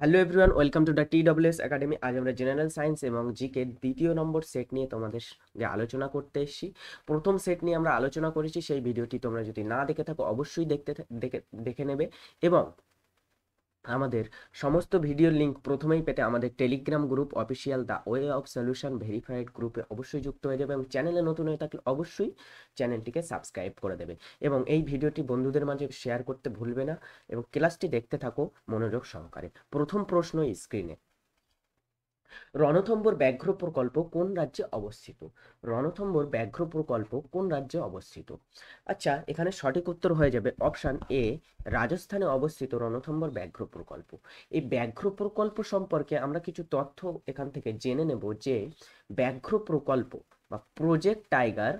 Hello everyone welcome to the T W S academy আজ আমরা general science এবং GK দ্বিতীয় নম্বর সেট নিয়ে তোমাদের সঙ্গে আলোচনা করতে এসেছি। প্রথম সেট নিয়ে আমরা আলোচনা করেছি, সেই ভিডিওটি তোমরা যদি না দেখে থাকো, অবশ্যই দেখতে দেখে দেখে নেবে এবং আমাদের সমস্ত ভিডিওর লিঙ্ক প্রথমেই পেতে আমাদের Telegram group, official the way of solution verified গ্রুপে অবশ্যই যুক্ত হয়ে যাবে এবং চ্যানেলে নতুন হয়ে থাকলে অবশ্যই চ্যানেলটিকে সাবস্ক্রাইব করে দেবে এবং এই ভিডিওটি বন্ধুদের মাঝে শেয়ার করতে ভুলবে না এবং ক্লাসটি দেখতে থাকো মনোযোগ সহকারে। প্রথম প্রশ্ন স্ক্রিনে। রণথম্বর ব্যাঘ্র প্রকল্প কোন রাজ্যে অবস্থিত? রণথম্বর ব্যাঘ্র প্রকল্প কোন রাজ্যে অবস্থিত? আচ্ছা এখানে সঠিক উত্তর হয়ে যাবে অপশান এ, রাজস্থানে অবস্থিত রণথম্বর ব্যাঘ্র প্রকল্প এই ব্যাঘ্র প্রকল্প সম্পর্কে আমরা কিছু তথ্য এখান থেকে জেনে নেব যে ব্যাঘ্র প্রকল্প বা প্রজেক্ট টাইগার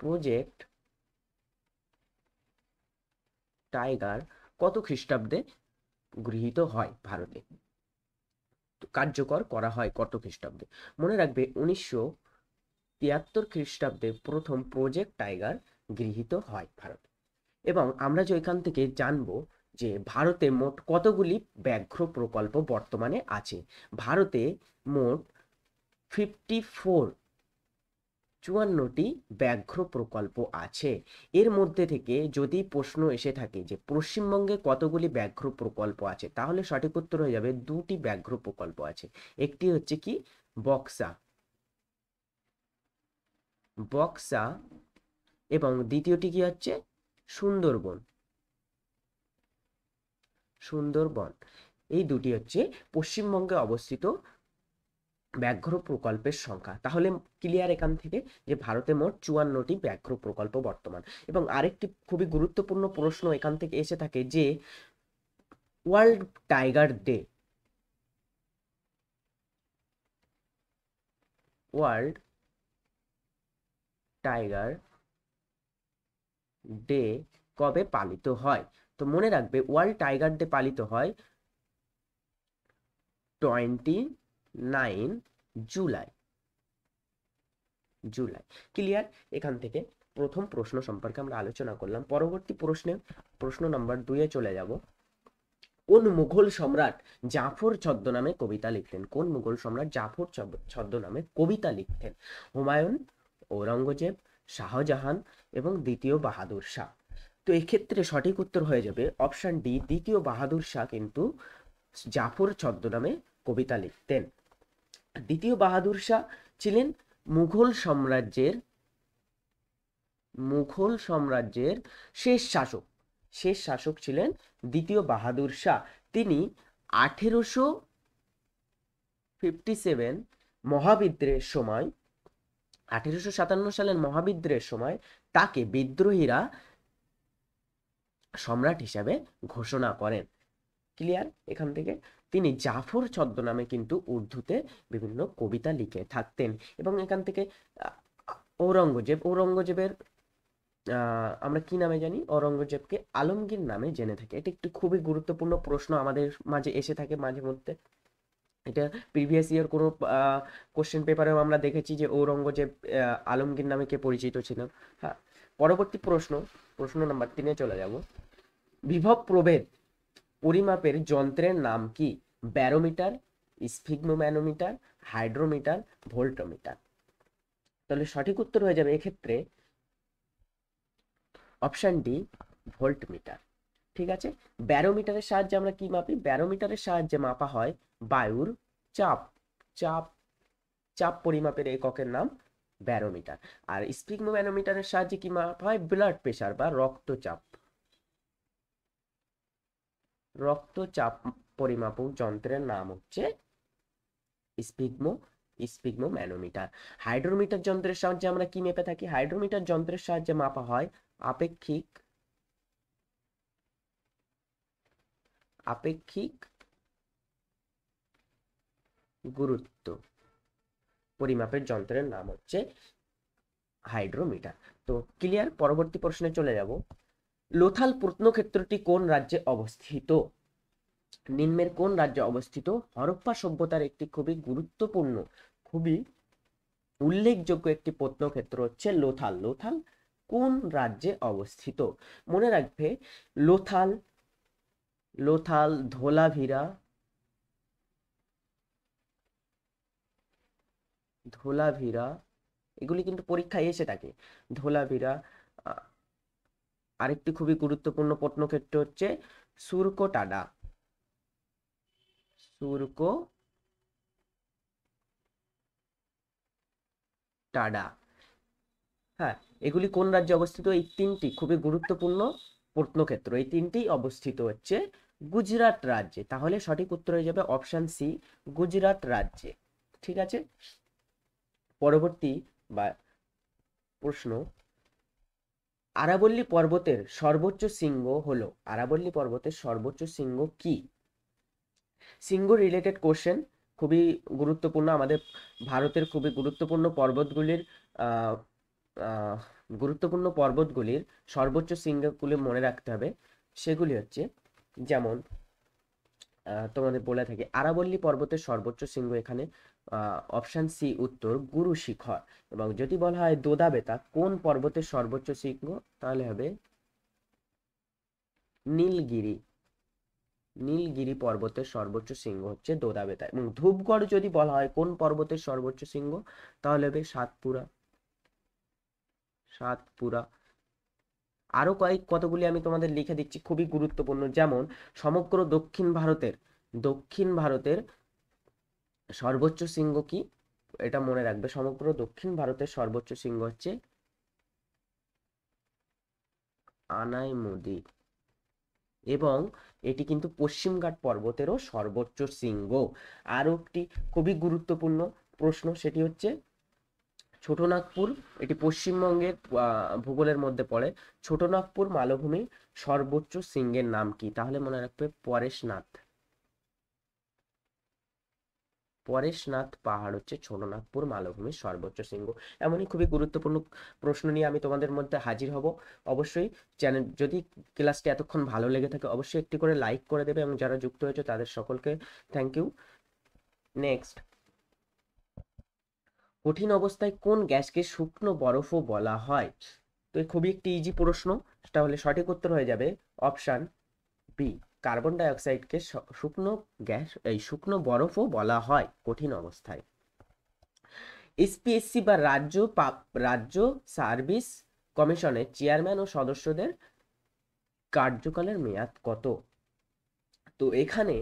প্রজেক্ট টাইগার কত খ্রিস্টাব্দে গৃহীত হয় ভারতে? কার্যকর করা হয় কত খ্রিস্টাব্দে। মনে রাখবে, উনিশশো তিয়াত্তর খ্রিস্টাব্দে প্রথম প্রজেক্ট টাইগার গৃহীত হয় ভারতে। এবং আমরা যে এখান থেকে জানব যে ভারতে মোট কতগুলি ব্যাঘ্র প্রকল্প বর্তমানে আছে, ভারতে মোট ফিফটি ফোর চুয়ান্নটি ব্যাঘ্র প্রকল্প আছে। এর মধ্যে থেকে যদি প্রশ্ন এসে থাকে যে পশ্চিমবঙ্গে কতগুলি ব্যাঘ্র প্রকল্প আছে, তাহলে সঠিক উত্তর হয়ে যাবে দুটি ব্যাঘ্র প্রকল্প আছে। একটি হচ্ছে কি? বক্সা। বক্সা এবং দ্বিতীয়টি কি হচ্ছে? সুন্দরবন। সুন্দরবন। এই দুটি হচ্ছে পশ্চিমবঙ্গে অবস্থিত ব্যাঘ্র প্রকল্পের সংখ্যা। তাহলে ক্লিয়ার এখান থেকে যে ভারতে মোট চুয়ান্নটি ব্যাঘ্র প্রকল্প বর্তমান। এবং আরেকটি খুবই গুরুত্বপূর্ণ প্রশ্ন এখান থেকে এসে থাকে যে world tiger day world tiger day কবে পালিত হয়? তো মনে রাখবে ওয়ার্ল্ড টাইগার ডে পালিত হয় twenty nine July. July. Clear? এখান থেকে প্রথম প্রশ্ন সম্পর্কে আমরা আলোচনা করলাম। পরবর্তী প্রশ্নে, প্রশ্ন নম্বর দুইয়ে চলে যাব। কোন মুঘল সম্রাট জাফর ছদ্মনামে কবিতা লিখতেন? কোন মুঘল সম্রাট জাফর ছদ্ম- ছদ্মনামে কবিতা লিখতেন? হুমায়ুন, ঔরঙ্গজেব, শাহজাহান এবং দ্বিতীয় বাহাদুর শাহ। তো এক্ষেত্রে সঠিক উত্তর হয়ে যাবে অপশন ডি, দ্বিতীয় বাহাদুর শাহ কিন্তু জাফর ছদ্মনামে কবিতা লিখতেন। দ্বিতীয় বাহাদুর শাহ ছিলেন মুঘল সাম্রাজ্যের মুঘল সাম্রাজ্যের শেষ শাসক। শেষ শাসক ছিলেন দ্বিতীয় বাহাদুর শাহ। তিনি আঠেরোশো ফিফটি সেভেন মহাবিদ্রোহের সময়, আঠেরোশো সাতান্ন সালের মহাবিদ্রোহের সময় তাকে বিদ্রোহীরা সম্রাট হিসাবে ঘোষণা করেন। ক্লিয়ার এখান থেকে? তিনি জাফর ছদ্মনামে কিন্তু উর্দুতে বিভিন্ন কবিতা লিখে থাকতেন। এবং এখান থেকে ঔরঙ্গজেব, ঔরঙ্গজেবের আমরা কি নামে জানি? ঔরঙ্গজেবকে আলমগীর নামে জেনে থাকি। এটা একটি খুবই গুরুত্বপূর্ণ প্রশ্ন আমাদের মাঝে এসে থাকে মাঝে মধ্যে। এটা প্রিভিয়াস ইয়ার কোনো কোশ্চেন পেপারেও আমরা দেখেছি যে ঔরঙ্গজেব আলমগীর নামে কে পরিচিত ছিলেন হ্যাঁ পরবর্তী প্রশ্ন প্রশ্ন নাম্বার তিনে চলে যাব। বিভব প্রভেদ পরিমাপের যন্ত্রের নাম কি? Barometer, sphygmomanometer, hydrometer, voltmeter. তাহলে সঠিক উত্তর হয়ে যাবে এক্ষেত্রে অপশন ডি, ভোল্টমিটার। ঠিক আছে? ব্যারোমিটারের সাহায্যে আমরা কি মাপি? ব্যারোমিটারের সাহায্যে মাপা হয় বায়ুর চাপ। চাপ চাপ পরিমাপের এককের নাম ব্যারোমিটার। আর স্পিগমোম্যানোমিটারের সাহায্যে কি মাপা হয়? ব্লাড প্রেশার বা রক্তচাপ। রক্তচাপ পরিমাপক যন্ত্রের নাম হচ্ছে স্পিগমো স্পিগমো ম্যানোমিটার হাইড্রোমিটার যন্ত্রের সাহায্যে আমরা কি মেপে থাকি? হাইড্রোমিটার যন্ত্রের সাহায্যে মাপা হয় আপেক্ষিক আপেক্ষিক গুরুত্ব। পরিমাপের যন্ত্রের নাম হচ্ছে হাইড্রোমিটার। তো ক্লিয়ার? পরবর্তী প্রশ্নে চলে যাব। লোথাল প্রত্নক্ষেত্রটি কোন রাজ্যে অবস্থিত? নিম্নের কোন রাজ্যে অবস্থিত? হরপ্পা সভ্যতার একটি খুবই গুরুত্বপূর্ণ, খুবই উল্লেখযোগ্য একটি প্রত্নক্ষেত্র হচ্ছে লোথাল। লোথাল কোন রাজ্যে অবস্থিত? মনে রাখবে, লোথাল লোথাল, ধোলাভিরা ধোলাভিরা, এগুলি কিন্তু পরীক্ষায় এসে থাকে। ধোলাভিরা আরেকটি খুবই গুরুত্বপূর্ণ প্রশ্নক্ষেত্র হচ্ছে সুরকোটাডা সুরকো টাডা হ্যাঁ এগুলি কোন রাজ্যে অবস্থিত? এই তিনটি খুবই গুরুত্বপূর্ণ প্রত্নক্ষেত্র। এই তিনটি অবস্থিত হচ্ছে গুজরাট রাজ্যে। তাহলে সঠিক উত্তর হয়ে যাবে অপশান সি, গুজরাট রাজ্যে। ঠিক আছে? পরবর্তী বা প্রশ্ন। আরাবল্লী পর্বতের সর্বোচ্চ শৃঙ্গ হলো, আরাবল্লী পর্বতের সর্বোচ্চ শৃঙ্গ কি? শৃঙ্গ রিলেটেড কোশ্চেন খুবই গুরুত্বপূর্ণ, আমাদের ভারতের খুবই গুরুত্বপূর্ণ পর্বতগুলির গুরুত্বপূর্ণ পর্বতগুলির সর্বোচ্চ শৃঙ্গগুলি মনে রাখতে হবে। সেগুলি হচ্ছে, যেমন তোমাদের বলে থাকি। আরাবল্লী পর্বতের সর্বোচ্চ শৃঙ্গ এখানে অপশন সি উত্তর গুরু শিখর। এবং যদি বলা হয় দোদা বেতা, কোন পর্বতের সর্বোচ্চ শৃঙ্গ? তাহলে হবে নীলগিরি। নীলগিরি পর্বতের সর্বোচ্চ শৃঙ্গ হচ্ছে দোদাবেতা এবং ধূপগড় যদি বলা হয় কোন পর্বতের সর্বোচ্চ শৃঙ্গ? তাহলে হবে সাতপুরা। সাতপুরা। আরও কয়েক কতগুলি আমি তোমাদের লিখে দিচ্ছি খুবই গুরুত্বপূর্ণ। যেমন, সমগ্র দক্ষিণ ভারতের দক্ষিণ ভারতের সর্বোচ্চ শৃঙ্গ কি? এটা মনে রাখবে, সমগ্র দক্ষিণ ভারতের সর্বোচ্চ শৃঙ্গ হচ্ছে আনাইমুদি। এবং এটি কিন্তু পশ্চিমঘাট পর্বতেরও সর্বোচ্চ শৃঙ্গ। আরও একটি খুবই গুরুত্বপূর্ণ প্রশ্ন, সেটি হচ্ছে ছোটনাগপুর, এটি পশ্চিমবঙ্গের ভূগোলের মধ্যে পড়ে। ছোটনাগপুর মালভূমি সর্বোচ্চ শৃঙ্গের নাম কি? তাহলে মনে রাখবে পরেশনাথ। পরেশনাথ পাহাড় হচ্ছে ছোটনাগপুর মালভূমির সর্বোচ্চ শৃঙ্গ এমনই খুবই গুরুত্বপূর্ণ প্রশ্ন নিয়ে আমি তোমাদের মধ্যে হাজির হব। অবশ্যই চ্যানেল, যদি ক্লাসটি এতক্ষণ ভালো লেগে থাকে, অবশ্যই একটি করে লাইক করে দেবে এবং যারা যুক্ত হয়েছে তাদের সকলকে থ্যাংক ইউ নেক্সট কঠিন অবস্থায় কোন গ্যাসকে শুকনো বরফও বলা হয়? তো খুবই একটি ইজি প্রশ্ন। তাহলে সঠিক উত্তর হয়ে যাবে অপশান বি কার্বন ডাই অক্সাইডকে শুকনো গ্যাস, এই শুকনো বরফও বলা হয় কঠিন অবস্থায়। এসপিএসসি বা রাজ্য রাজ্য সার্ভিস কমিশনের চেয়ারম্যান ও সদস্যদের কার্যকালের মেয়াদ কত? তো এখানে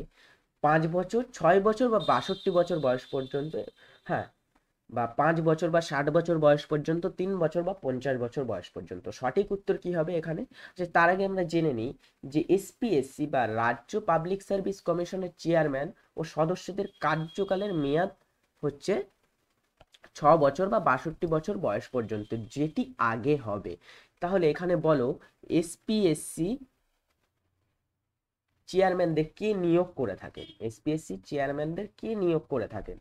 পাঁচ বছর, ছয় বছর বা বাষট্টি বছর বয়স পর্যন্ত হ্যাঁ বা পাঁচ বছর বা ষাট বছর বয়স পর্যন্ত, তিন বছর বা পঞ্চাশ বছর বয়স পর্যন্ত। সঠিক উত্তর কি হবে এখানে? যে তার আগে আমরা জেনে নিই যে এসপিএসসি বা রাজ্য পাবলিক সার্ভিস কমিশনের চেয়ারম্যান ও সদস্যদের কার্যকালের মেয়াদ হচ্ছে ছ বছর বা বাষট্টি বছর বয়স পর্যন্ত। যেটি আগে হবে। তাহলে এখানে বলো এসপিএসসি চেয়ারম্যানদের কে নিয়োগ করে থাকেন? এসপিএসসি চেয়ারম্যানদের কে নিয়োগ করে থাকেন?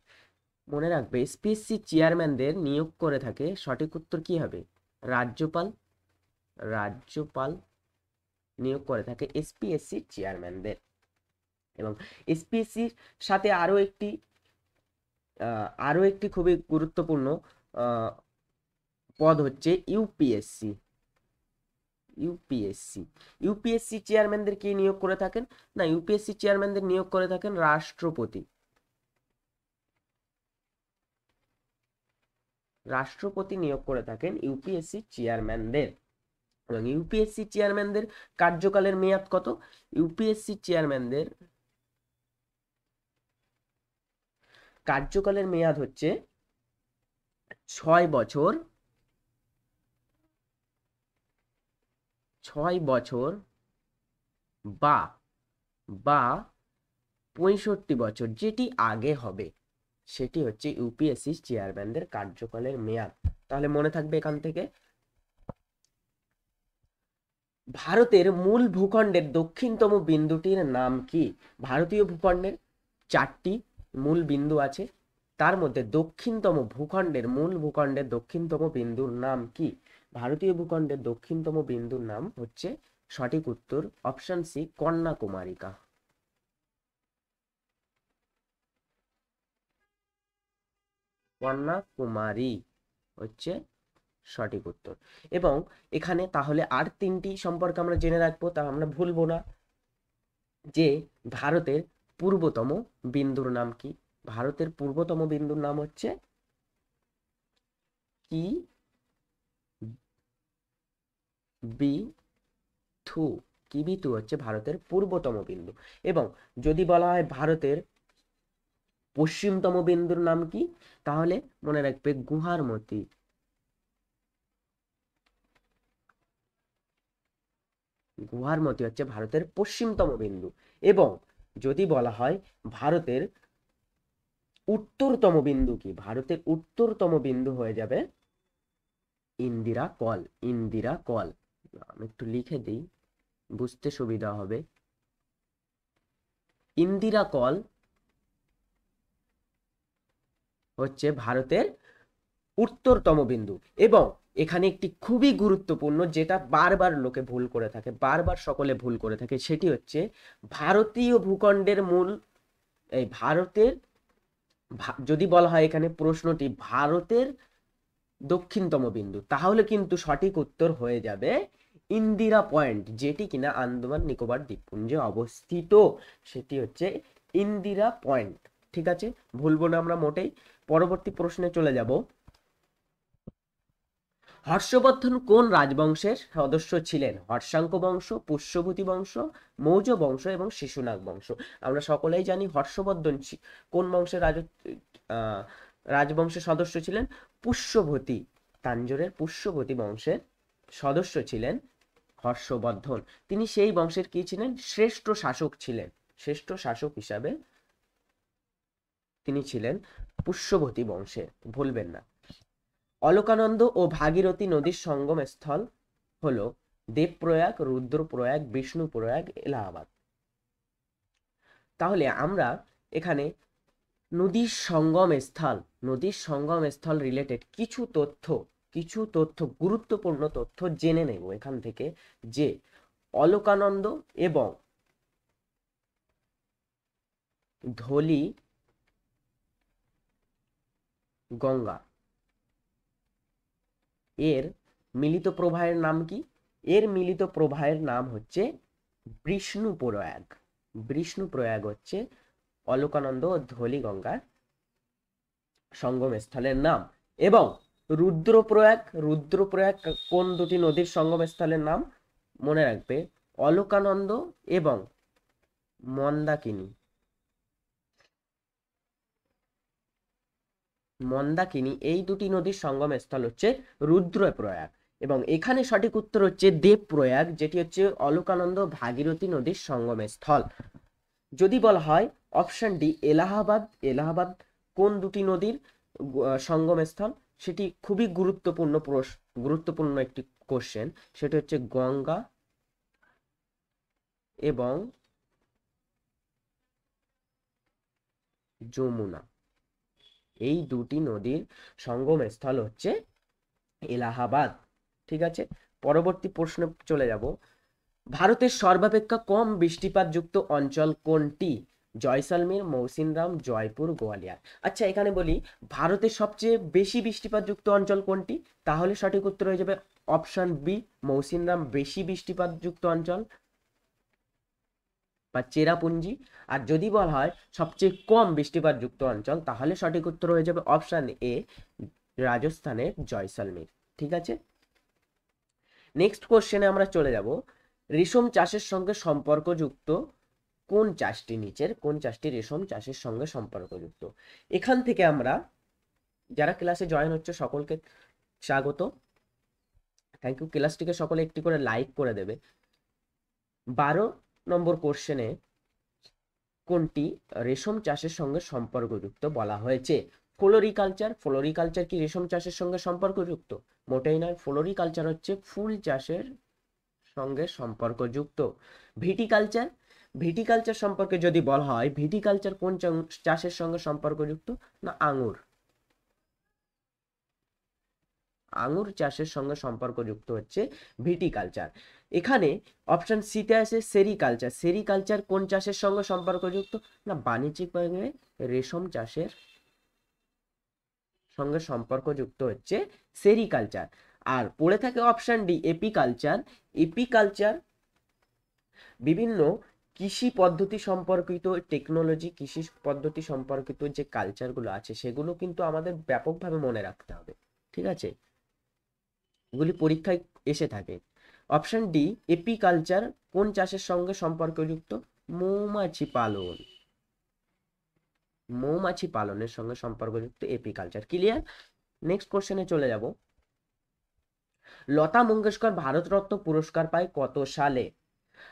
মনে রাখবে এসপিএসসি চেয়ারম্যানদের নিয়োগ করে থাকে, সঠিক উত্তর কি হবে? রাজ্যপাল রাজ্যপাল নিয়োগ করে থাকে এসপিএসসি চেয়ারম্যানদের এবং এসপিএসসির সাথে আরও একটি আরও একটি খুবই গুরুত্বপূর্ণ পদ হচ্ছে ইউপিএসসি ইউপিএসসি ইউপিএসসি চেয়ারম্যানদের কি নিয়োগ করে থাকেন? না ইউপিএসসি চেয়ারম্যানদের নিয়োগ করে থাকেন রাষ্ট্রপতি। রাষ্ট্রপতি নিয়োগ করে থাকেন ইউপিএসসি চেয়ারম্যানদের। এবং ইউপিএসসি চেয়ারম্যানদের কার্যকালের মেয়াদ কত? ইউপিএসসি চেয়ারম্যানদের কার্যকালের মেয়াদ হচ্ছে ছয় বছর ছয় বছর বা বা পঁয়ষট্টি বছর, যেটি আগে হবে। সেটি হচ্ছে ইউপিএসসি চেয়ারম্যানদের কার্যকালের মেয়াদ। তাহলে মনে থাকবে এখান থেকে। ভারতের মূল ভূখণ্ডের দক্ষিণতম বিন্দুটির নাম কি? ভারতীয় ভূখণ্ডের চারটি মূল বিন্দু আছে। তার মধ্যে দক্ষিণতম ভূখণ্ডের মূল ভূখণ্ডের দক্ষিণতম বিন্দুর নাম কি? ভারতীয় ভূখণ্ডের দক্ষিণতম বিন্দুর নাম হচ্ছে সঠিক উত্তর অপশন সি কন্যাকুমারিকা কন্যাকুমারী হচ্ছে সঠিক উত্তর। এবং এখানে তাহলে আর তিনটি সম্পর্কে আমরা জেনে রাখব, তা আমরা ভুলবো না। যে ভারতের পূর্বতম বিন্দুর নাম কি? ভারতের পূর্বতম বিন্দুর নাম হচ্ছে কি? বি থু কি বিতু হচ্ছে ভারতের পূর্বতম বিন্দু। এবং যদি বলা হয় ভারতের পশ্চিমতম বিন্দুর নাম কি? তাহলে মনে রাখবে গুহারমতি গুহারমতি হচ্ছে ভারতের পশ্চিমতম বিন্দু এবং যদি বলা হয় ভারতের উত্তরতম বিন্দু কি? ভারতের উত্তরতম বিন্দু হয়ে যাবে ইন্দিরা কল ইন্দিরা কল। আমি একটু লিখে দিই, বুঝতে সুবিধা হবে। ইন্দিরা কল হচ্ছে ভারতের উত্তরতম বিন্দু এবং এখানে একটি খুবই গুরুত্বপূর্ণ যেটা বারবার লোকে ভুল করে থাকে, বারবার সকলে ভুল করে থাকে, সেটি হচ্ছে ভারতীয় ভূখণ্ডের মূল, এই ভারতের যদি বলা হয় এখানে প্রশ্নটি ভারতের দক্ষিণতম বিন্দু, তাহলে কিন্তু সঠিক উত্তর হয়ে যাবে ইন্দিরা পয়েন্ট, যেটি কিনা আন্দামান নিকোবর দ্বীপপুঞ্জে অবস্থিত, সেটি হচ্ছে ইন্দিরা পয়েন্ট। ঠিক আছে? ভুলবো না আমরা মোটেই। পরবর্তী প্রশ্নে চলে যাব। হর্ষবর্ধন কোন রাজবংশের সদস্য ছিলেন? হর্ষাঙ্ক বংশ, পুষ্যভূতি বংশ, মৌর্য বংশ এবং শিশুনাগ বংশ। আমরা সকলেই জানি হর্ষবর্ধন কোন বংশের রাজ রাজবংশের সদস্য ছিলেন? পুষ্যভূতি, তাঞ্জোরের পুষ্যভূতি বংশের সদস্য ছিলেন হর্ষবর্ধন। তিনি সেই বংশের কি ছিলেন? শ্রেষ্ঠ শাসক ছিলেন। শ্রেষ্ঠ শাসক হিসাবে তিনি ছিলেন পুষ্যভূতি বংশের ভুলবেন না। অলকানন্দ ও ভাগীরথী নদীর সঙ্গম স্থল হলো দেবপ্রয়াগ, রুদ্রপ্রয়াগ, বিষ্ণুপ্রয়াগ, এলাহাবাদ। তাহলে আমরা এখানে নদীর সঙ্গম স্থল নদীর সঙ্গম স্থল রিলেটেড কিছু তথ্য কিছু তথ্য, গুরুত্বপূর্ণ তথ্য জেনে নেব এখান থেকে যে অলকানন্দ এবং ধলি গঙ্গা। এর মিলিত প্রবাহের নাম কি? এর মিলিত প্রবাহের নাম হচ্ছে বিষ্ণু প্রয়াগ বিষ্ণু প্রয়াগ হচ্ছে অলকানন্দ ও ধলি গঙ্গার সঙ্গম স্থলের নাম। এবং রুদ্রপ্রয়াগ রুদ্রপ্রয়াগ কোন দুটি নদীর সঙ্গম স্থলের নাম? মনে রাখবে, অলকানন্দ এবং মন্দাকিনী। মন্দাকিনী এই দুটি নদীর সঙ্গম স্থল হচ্ছে রুদ্রপ্রয়াগ। এবং এখানে সঠিক উত্তর হচ্ছে দেবপ্রয়াগ যেটি হচ্ছে অলকানন্দ ভাগীরথী নদীর সঙ্গম স্থল যদি বলা হয় অপশন ডি এলাহাবাদ। এলাহাবাদ কোন দুটি নদীর আহ, সঙ্গম স্থল সেটি খুবই গুরুত্বপূর্ণ গুরুত্বপূর্ণ একটি কোশ্চেন সেটি হচ্ছে গঙ্গা এবং যমুনা। এই দুটি নদীর সঙ্গম স্থল হচ্ছে এলাহাবাদ, ঠিক আছে? পরবর্তী প্রশ্নে চলে যাব। ভারতের সর্বাপেক্ষা কম বৃষ্টিপাতযুক্ত অঞ্চল কোনটি? জয়সালমের, মৌসিনরাম, জয়পুর, গোয়ালিয়ার। আচ্ছা এখানে বলি, ভারতের সবচেয়ে বেশি বৃষ্টিপাতযুক্ত অঞ্চল কোনটি? তাহলে সঠিক উত্তর হয়ে যাবে অপশন বি, মৌসিনরাম বেশি বৃষ্টিপাতযুক্ত অঞ্চল। বা চেরাপুঞ্জি। আর যদি বলা হয় সবচেয়ে কম বৃষ্টিপাতযুক্ত অঞ্চল, তাহলে সঠিক উত্তর হয়ে যাবে অপশান এ, রাজস্থানের জয়সালমের। ঠিক আছে? নেক্সট কোশ্চেনে আমরা চলে যাব। রেশম চাষের সঙ্গে সম্পর্কযুক্ত কোন চাষটি নিচের, কোন চাষটি রেশম চাষের সঙ্গে সম্পর্কযুক্ত? এখান থেকে আমরা, যারা ক্লাসে জয়েন হচ্ছে সকলকে স্বাগত। থ্যাংক ইউ ক্লাসটিকে সকলে একটি করে লাইক করে দেবে। বারো নম্বর কোশ্চেনে কোনটি রেশম চাষের সঙ্গে সম্পর্কযুক্ত বলা হয়েছে? ফ্লোরিকালচার ফ্লোরিকালচার কি রেশম চাষের সঙ্গে সম্পর্কযুক্ত? মোটেই নয়, ফ্লোরিকালচার হচ্ছে ফুল চাষের সঙ্গে সম্পর্কযুক্ত। ভিটিকালচার ভিটিকালচার সম্পর্কে যদি বলা হয়, ভিটিকালচার কোন চাষের সঙ্গে সম্পর্কযুক্ত? না, আঙুর। আঙুর চাষের সঙ্গে সম্পর্কযুক্ত হচ্ছে ভিটিকালচার। এখানে অপশন সিতে আছে সেরিকালচার সেরিকালচার কোন চাষের সঙ্গে সম্পর্কযুক্ত? না বাণিজ্যিকভাবে রেশম চাষের সঙ্গে সম্পর্কযুক্ত হচ্ছে সেরিকালচার আর পড়ে থাকে অপশান ডি এপিকালচার এপিকালচার বিভিন্ন কৃষি পদ্ধতি সম্পর্কিত টেকনোলজি কৃষি পদ্ধতি সম্পর্কিত যে কালচারগুলো আছে, সেগুলো কিন্তু আমাদের ব্যাপকভাবে মনে রাখতে হবে। ঠিক আছে? এগুলি পরীক্ষায় এসে থাকে। অপশন ডি এপি কালচার কোন চাষের সঙ্গে সম্পর্কযুক্ত? মৌমাছি পালন। মৌমাছি পালনের সঙ্গে সম্পর্কযুক্ত এপি কালচার ক্লিয়ার? নেক্সট কোশ্চেনে চলে যাব। লতা মঙ্গেশকর ভারতরত্ন পুরস্কার পায় কত সালে?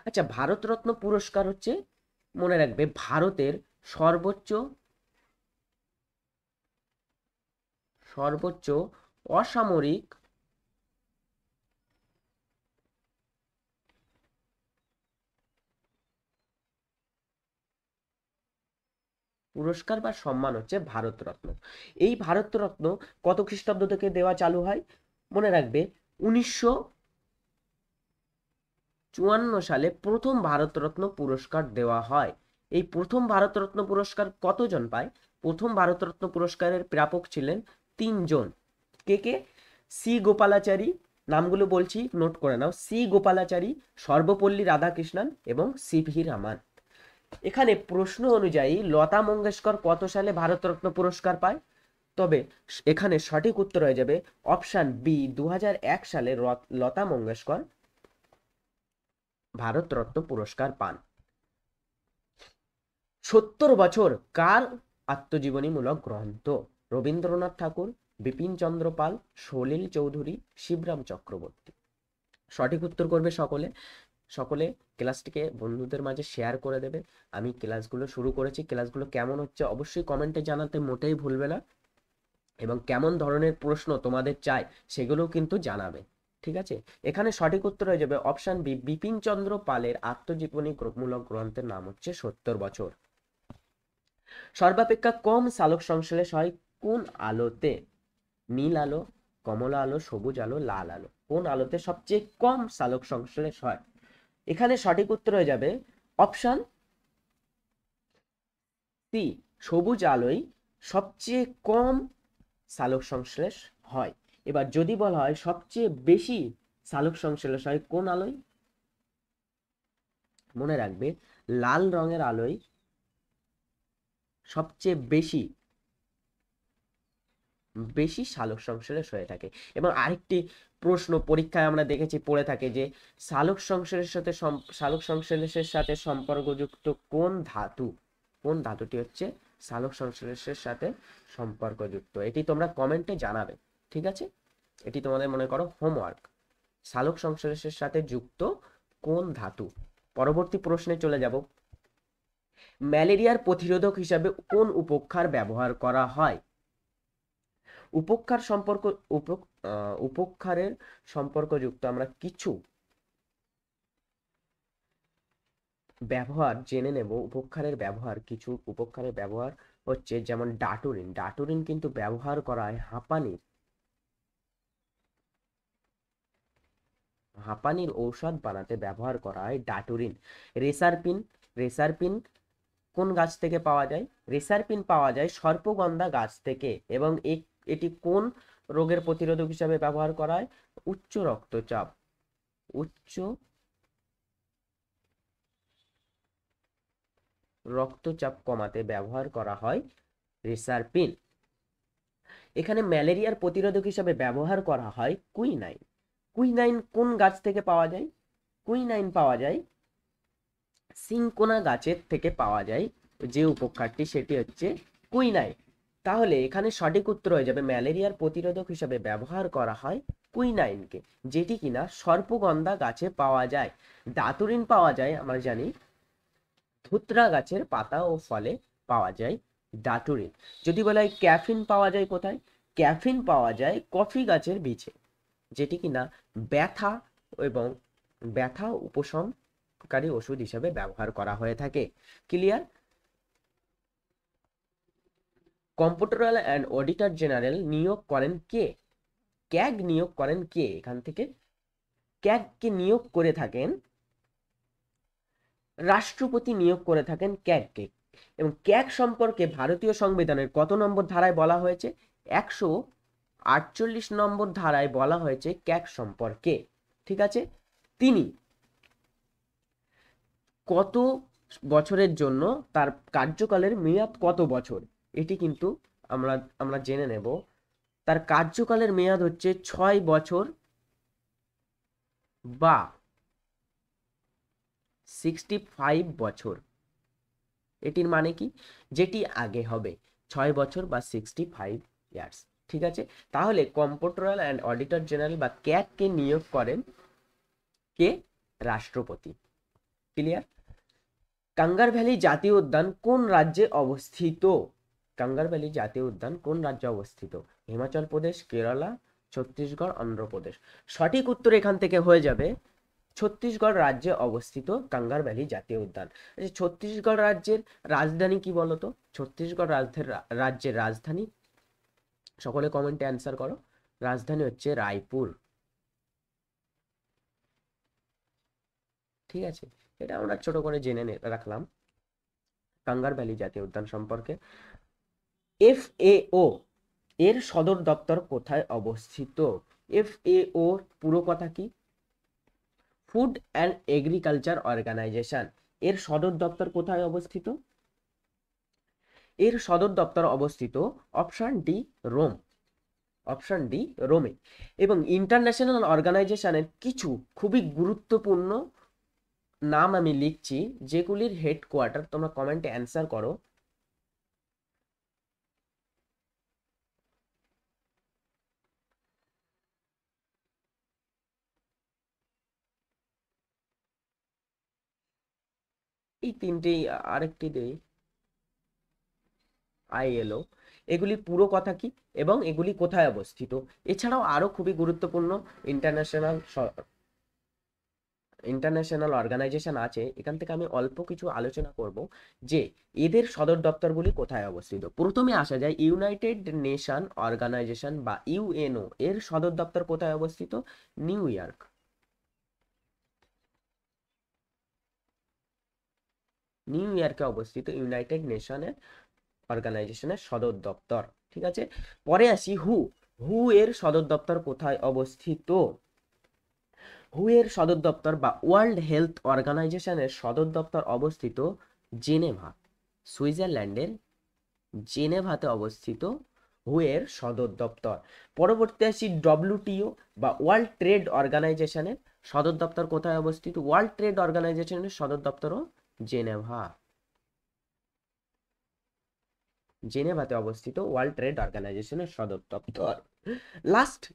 আচ্ছা ভারতরত্ন পুরস্কার হচ্ছে, মনে রাখবে, ভারতের সর্বোচ্চ সর্বোচ্চ অসামরিক পুরস্কার বা সম্মান হচ্ছে ভারতরত্ন। এই ভারতরত্ন কত খ্রিস্টাব্দ থেকে দেওয়া চালু হয়? মনে রাখবে, উনিশশো চুয়ান্ন সালে প্রথম ভারতরত্ন পুরস্কার দেওয়া হয়। এই প্রথম ভারতরত্ন পুরস্কার কতজন পায়? প্রথম ভারতরত্ন পুরস্কারের প্রাপক ছিলেন তিনজন। কে কে? সি গোপালাচারী, নামগুলো বলছি, নোট করে নাও। সি গোপালাচারী, সর্বপল্লী রাধাকৃষ্ণন এবং সি ভি রামান। এখানে প্রশ্ন অনুযায়ী লতা মঙ্গেশকর কত সালে ভারতরত্ন পুরস্কার পায়? তবে এখানে সঠিক উত্তর হয়ে যাবে অপশান বি দু সালে লতা মঙ্গেশকর ভারতরত্ন পুরস্কার পান। সত্তর বছর কার আত্মজীবনীমূলক গ্রন্থ? রবীন্দ্রনাথ ঠাকুর, বিপিন চন্দ্র পাল, সলিল চৌধুরী, শিবরাম চক্রবর্তী। সঠিক উত্তর করবে সকলে। সকলে ক্লাসটিকে বন্ধুদের মাঝে শেয়ার করে দেবে। আমি ক্লাসগুলো শুরু করেছি। ক্লাসগুলো কেমন হচ্ছে অবশ্যই কমেন্টে জানাতে মোটেই ভুলবে না। এবং কেমন ধরনের প্রশ্ন তোমাদের চাই সেগুলোও কিন্তু জানাবে। ঠিক আছে? এখানে সঠিক উত্তর হয়ে যাবে অপশন বি বিপিন চন্দ্র পালের আত্মজীবনী মূলক গ্রন্থের নাম হচ্ছে সত্তর বছর। সর্বাপেক্ষা কম সালোক সংশ্লেষ হয় কোন আলোতে? নীল আলো, কমলা আলো, সবুজ আলো, লাল আলো? কোন আলোতে সবচেয়ে কম সালোক সংশ্লেষ হয়? এখানে সঠিক উত্তর হয়ে যাবে অপশন সি, সবুজ আলোয় সবচেয়ে কম সালোক সংশ্লেষ হয়। এবার যদি বলা হয় সবচেয়ে বেশি সালোক সংশ্লেষ হয় কোন আলোয়? মনে রাখবে লাল রঙের আলোয় সবচেয়ে বেশি বেশি সালোক সংশ্লেষ হয়ে থাকে। এবং আরেকটি প্রশ্ন পরীক্ষায় আমরা দেখেছি, পড়ে থাকে যে সালোক সংশ্লেষের সাথে সালোক সংশ্লেষের সাথে সম্পর্কযুক্ত কোন ধাতু? কোন ধাতুটি হচ্ছে সালোক সংশ্লেষের সাথে সম্পর্কযুক্ত? এটি তোমরা কমেন্টে জানাবে, ঠিক আছে? এটি তোমাদের মনে করো হোমওয়ার্ক সালোক সংশ্লেষের সাথে যুক্ত কোন ধাতু? পরবর্তী প্রশ্নে চলে যাব। ম্যালেরিয়ার প্রতিরোধক হিসাবে কোন উপক্ষার ব্যবহার করা হয়? উপক্ষার সম্পর্ক উপক্ষারের সম্পর্কযুক্ত আমরা কিছু ব্যবহার জেনে নেব। উপক্ষারের ব্যবহার, কিছু উপক্ষারের ব্যবহার হচ্ছে যেমন ডাটুরিন। ডাটুরিন কিন্তু ব্যবহার করা হয় হাঁপানির হাঁপানির ঔষধ বানাতে ব্যবহার করা হয় ডাটুরিন। রেসারপিন রেসারপিন কোন গাছ থেকে পাওয়া যায়? রেসারপিন পাওয়া যায় সর্পগন্ধা গাছ থেকে এবং এটি কোন রোগের প্রতিরোধক হিসাবে ব্যবহার করা হয় উচ্চ রক্তচাপ। উচ্চ রক্তচাপ কমাতে ব্যবহার করা হয় রেসারপিন। এখানে ম্যালেরিয়ার প্রতিরোধক হিসাবে ব্যবহার করা হয় কুইনাইন। কুইনাইন কোন গাছ থেকে পাওয়া যায়? কুইনাইন পাওয়া যায় সিংকোনা গাছের থেকে পাওয়া যায়। যে উপকারটি সেটি হচ্ছে কুইনাইন। তাহলে এখানে সঠিক উত্তর হয়ে যাবে ম্যালেরিয়ার প্রতিরোধক হিসাবে ব্যবহার করা হয় কুইনাইনকে, যেটি কিনা সর্পগন্ধা গাছে পাওয়া যায়, দাতুরিন পাওয়া যায়, আমরা জানি, ধুতরা গাছের পাতা ও ফলে পাওয়া যায় ডাটুরিন যদি বলা হয় ক্যাফিন পাওয়া যায় কোথায়? ক্যাফিন পাওয়া যায় কফি গাছের বীজে, যেটি কিনা ব্যথা এবং ব্যথা উপশমকারী ওষুধ হিসাবে ব্যবহার করা হয়ে থাকে। Clear? Comptroller and auditor general নিয়োগ করেন কে? ক্যাগ নিয়োগ করেন কে? এখান থেকে ক্যাগকে নিয়োগ করে থাকেন, রাষ্ট্রপতি নিয়োগ করে থাকেন ক্যাগকে। এবং ক্যাগ সম্পর্কে ভারতীয় সংবিধানের কত নম্বর ধারায় বলা হয়েছে? একশো আটচল্লিশ নম্বর ধারায় বলা হয়েছে ক্যাগ সম্পর্কে। ঠিক আছে? তিনি কত বছরের জন্য তার কার্যকালের মেয়াদ কত বছর? এটি কিন্তু আমরা আমরা জেনে নেব। তার কার্যকালের মেয়াদ হচ্ছে ছয় বছর বা সিক্সটি ফাইভ বছর। এটির মানে কি? যেটি আগে হবে, ছয় বছর বা সিক্সটি ফাইভ ইয়ার্স ঠিক আছে? তাহলে কম্পোট্রাল অ্যান্ড অডিটর জেনারেল বা ক্যাটকে নিয়োগ করেন কে? রাষ্ট্রপতি। ক্লিয়ার কাঙ্গার ভ্যালি জাতীয় উদ্যান কোন রাজ্যে অবস্থিত? কাঙ্গার ভ্যালি জাতীয় উদ্যান কোন রাজ্যে অবস্থিত? হিমাচল প্রদেশ, কেরালা, ছত্তিশগড়, অন্ধ্রপ্রদেশ। সঠিক উত্তর এখান থেকে হয়ে যাবে ছত্তিশগড় রাজ্যে অবস্থিত কাঙ্গার ভ্যালি জাতীয় উদ্যান। ছত্তিশগড় রাজ্যের রাজধানী কি বলতো? ছত্তিশগড় রাজ্যের রাজ্যের রাজধানী? সকলে কমেন্টে অ্যান্সার করো। রাজধানী হচ্ছে রায়পুর। ঠিক আছে? এটা আমরা ছোট করে জেনে রাখলাম। কাঙ্গার ভ্যালি জাতীয় উদ্যান সম্পর্কে। এফ ও এর সদর দপ্তর কোথায় অবস্থিত? এফ ও পুরো কথা কি? ফুড অ্যান্ড এগ্রিকালচার অর্গানাইজেশন, এর সদর দপ্তর কোথায় অবস্থিত? এর সদর দপ্তর অবস্থিত option D Rome, option D রোমে এবং ইন্টারন্যাশনাল অর্গানাইজেশনের কিছু খুবই গুরুত্বপূর্ণ নাম আমি লিখছি, যেগুলির হেডকোয়ার্টার তোমরা কমেন্টে অ্যান্সার করো। এই তিনটি আরেকটি দেই। আইএলও এগুলি পুরো কথা কি? এবং এগুলি কোথায় অবস্থিত? এছাড়াও আরও খুবই গুরুত্বপূর্ণ ইন্টারন্যাশনাল ইন্টারন্যাশনাল অর্গানাইজেশন আছে। এখান থেকে আমি অল্প কিছু আলোচনা করব যে এদের সদর দপ্তরগুলি কোথায় অবস্থিত। প্রথমে আসা যায় ইউনাইটেড নেশন অর্গানাইজেশন বা ইউএনও এর সদর দপ্তর কোথায় অবস্থিত? New York. নিউ ইয়র্কে অবস্থিত ইউনাইটেড নেশনের অর্গানাইজেশনের সদর দপ্তর, ঠিক আছে? পরে আসি হু হু এর সদর দপ্তর কোথায় অবস্থিত? হু এর সদর দপ্তর বা ওয়ার্ল্ড হেলথ অর্গানাইজেশনের সদর দপ্তর অবস্থিত জেনেভা, সুইজারল্যান্ডের জেনেভাতে অবস্থিত হু এর সদর দপ্তর। পরবর্তী আসি ডব্লিউটিও বা ওয়ার্ল্ড ট্রেড অর্গানাইজেশনের সদর দপ্তর কোথায় অবস্থিত? ওয়ার্ল্ড ট্রেড অর্গানাইজেশনের সদর দপ্তরও জেনেভা। জেনেভাতে অবস্থিত ওয়ার্ল্ড ট্রেড অর্গানাইজেশনের সদর দপ্তর। লাস্ট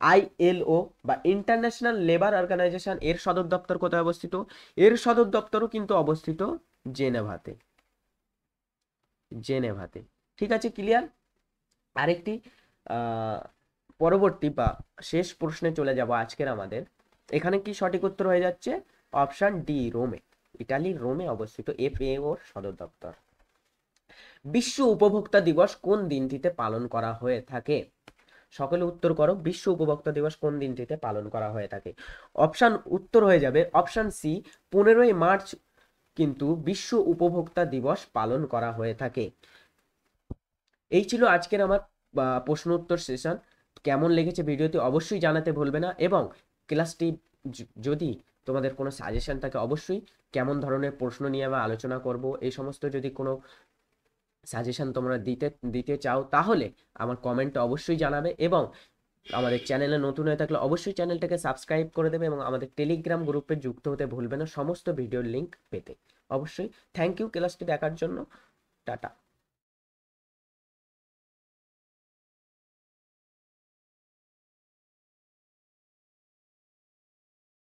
আইএলও বা ইন্টারন্যাশনাল লেবার অর্গানাইজেশন এর সদর দপ্তর কোথায় অবস্থিত? এর সদর দপ্তরও কিন্তু অবস্থিত জেনেভাতে। জেনেভাতে। ঠিক আছে, ক্লিয়ার? আরেকটি পরবর্তী বা শেষ প্রশ্নে চলে যাব আজকের আমাদের। এখানে কি সঠিক উত্তর হয়ে যাচ্ছে? অপশন ডি, রোমে। ইটালির রোমে অবস্থিত এফ এ ওর সদর দপ্তর। বিশ্ব উপভোক্তা দিবস কোন দিনটিতে পালন করা হয়ে থাকে? সকলে উত্তর করো, বিশ্ব উপভোক্তা দিবস কোন দিনটিতে পালন করা হয়ে থাকে? অপশান উত্তর হয়ে যাবে, অপশান সি, পনেরোই মার্চ কিন্তু বিশ্ব উপভোক্তা দিবস পালন করা হয়ে থাকে। এই ছিল আজকের আমার প্রশ্ন উত্তর সেশন কেমন লেগেছে ভিডিওটি অবশ্যই জানাতে ভুলবে না এবং ক্লাসটি যদি তোমাদের কোনো সাজেশন থাকে অবশ্যই কেমন ধরনের প্রশ্ন নিয়ে আমরা আলোচনা করব, এই সমস্ত যদি কোনো সাজেশন তোমরা দিতে দিতে চাও তাহলে আমার কমেন্টে অবশ্যই জানাবে এবং আমাদের চ্যানেলে নতুন হয়ে থাকলে অবশ্যই চ্যানেলটাকে সাবস্ক্রাইব করে দেবে এবং আমাদের টেলিগ্রাম গ্রুপে যুক্ত হতে ভুলবে না, সমস্ত ভিডিওর লিঙ্ক পেতে। অবশ্যই থ্যাংক ইউ ক্লাসটি দেখার জন্য, টাটা।